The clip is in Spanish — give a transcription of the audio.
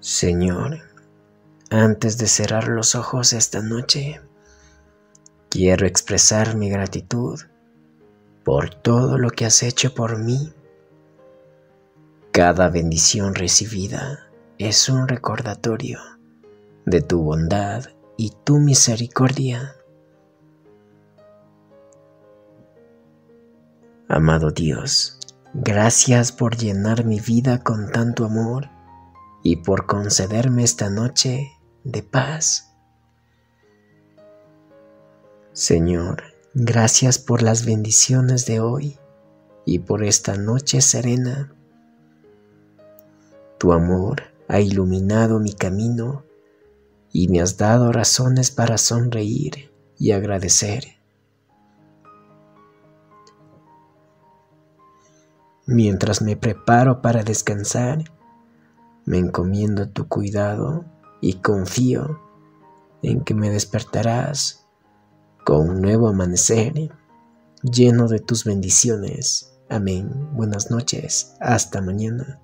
Señor, antes de cerrar los ojos esta noche, quiero expresar mi gratitud por todo lo que has hecho por mí. Cada bendición recibida es un recordatorio de tu bondad y tu misericordia. Amado Dios, gracias por llenar mi vida con tanto amor y por concederme esta noche de paz. Señor, gracias por las bendiciones de hoy y por esta noche serena. Tu amor ha iluminado mi camino y me has dado razones para sonreír y agradecer. Mientras me preparo para descansar, me encomiendo tu cuidado y confío en que me despertarás con un nuevo amanecer lleno de tus bendiciones. Amén. Buenas noches. Hasta mañana.